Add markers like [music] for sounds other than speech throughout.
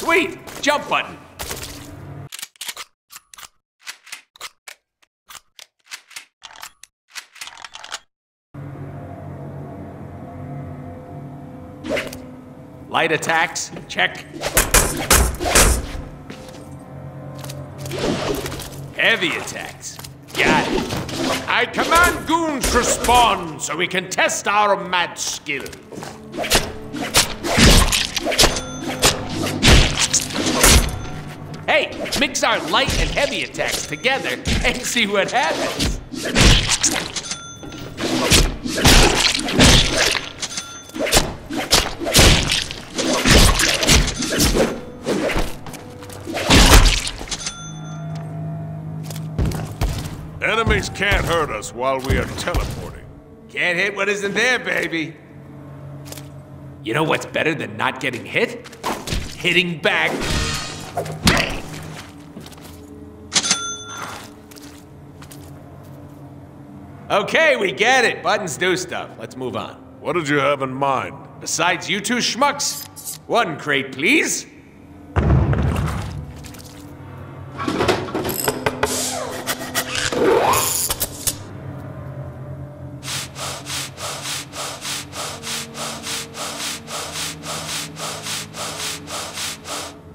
Sweet! Jump button. Light attacks, check. Heavy attacks, got it. I command goons to spawn so we can test our mad skill. Hey, mix our light and heavy attacks together and see what happens. Enemies can't hurt us while we are teleporting. Can't hit what isn't there, baby. You know what's better than not getting hit? Hitting back. Okay, we get it. Buttons do stuff. Let's move on. What did you have in mind? Besides you two schmucks, one crate, please.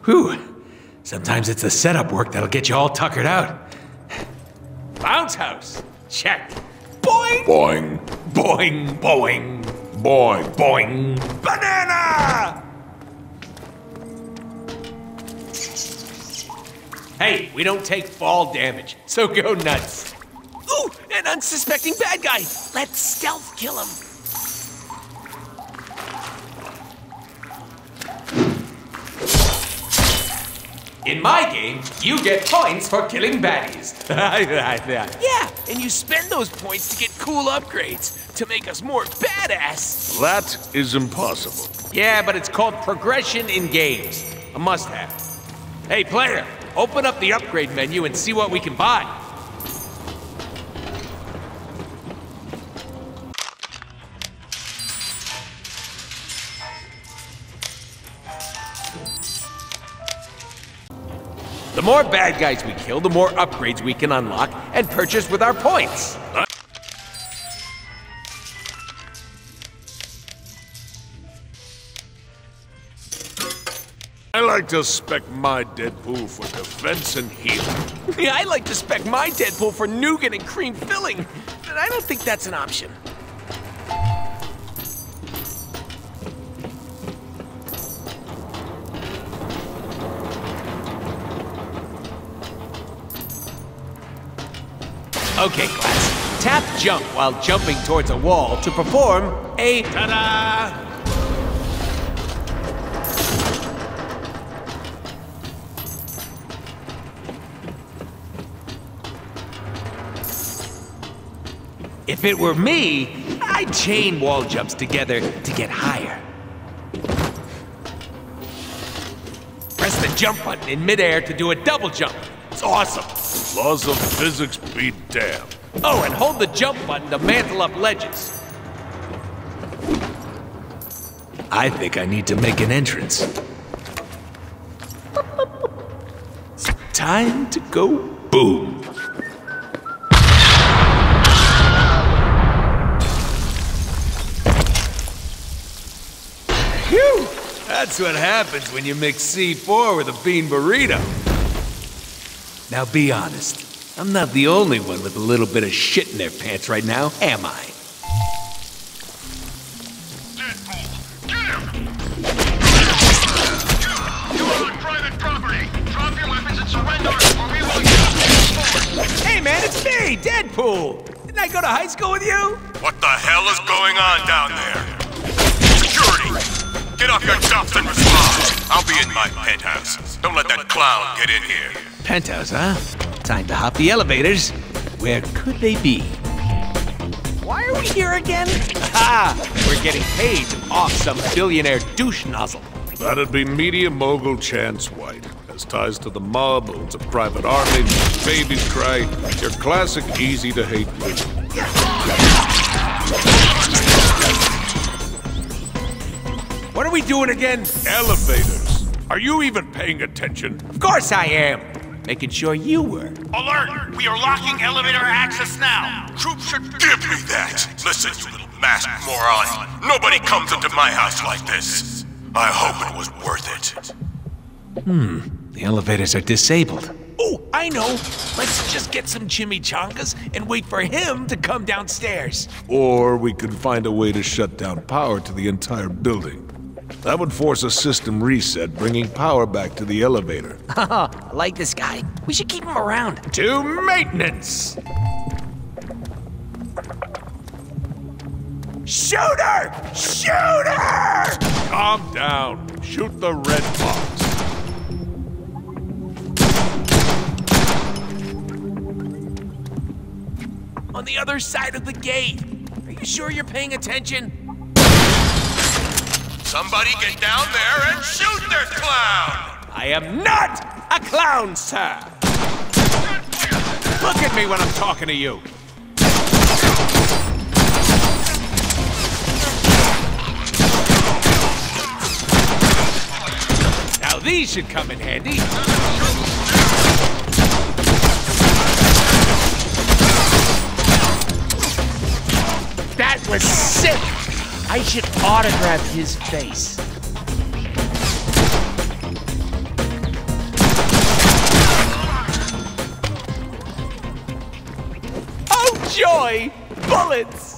Whew. Sometimes it's the setup work that'll get you all tuckered out. Bounce house. Check. Boing! Boing. Boing, boing, Boing. boing. Banana! Hey, we don't take fall damage, so go nuts. Ooh, an unsuspecting bad guy. Let's stealth kill him. In my game, you get points for killing baddies. [laughs] Yeah, and you spend those points to get cool upgrades to make us more badass. That is impossible. yeah, but it's called progression in games. A must have. Hey, player, open up the upgrade menu and see what we can buy. The more bad guys we kill, the more upgrades we can unlock and purchase with our points. I like to spec my Deadpool for defense and healing. [laughs] Yeah, I like to spec my Deadpool for nougat and cream filling, but I don't think that's an option. Okay, class. Tap jump while jumping towards a wall to perform a ta-da! If it were me, I'd chain wall jumps together to get higher. Press the jump button in midair to do a double jump. It's awesome. Laws of physics be damned. Oh, and hold the jump button to mantle up ledges. I think I need to make an entrance. Time to go boom. Phew! That's what happens when you mix C4 with a bean burrito. Now be honest. I'm not the only one with a little bit of shit in their pants right now, am I? Deadpool, get him! You are on private property. Drop your weapons and surrender, or we will use force. Hey man, it's me, Deadpool! Didn't I go to high school with you? What the hell is going on down there? Security! Get off your duff and respond. I'll be in my penthouse. Don't let that clown get in here. Penthouse, huh? Time to hop the elevators. Where could they be? Why are we here again? Ha! We're getting paid to off some billionaire douche nozzle. That'd be media mogul Chance Whitey. Has ties to the mob, owns a private army, babies cry. Your classic easy to hate villain. What are we doing again? Elevators. Are you even paying attention? Of course I am. Making sure you were. Alert! We are locking elevator access now. Troops should Give me that! Listen, you little masked moron. Nobody comes into my house like this. I hope it was worth it. Hmm. The elevators are disabled. Oh, I know. Let's just get some chimichangas and wait for him to come downstairs. Or we could find a way to shut down power to the entire building. That would force a system reset, bringing power back to the elevator. [laughs] I like this guy. We should keep him around. To maintenance! Shooter! Shooter! Calm down. Shoot the red box. On the other side of the gate. Are you sure you're paying attention? Somebody get down there and shoot their clown! I am not a clown, sir! Look at me when I'm talking to you! Now these should come in handy. That was sick. I should autograph his face. Oh, joy! Bullets!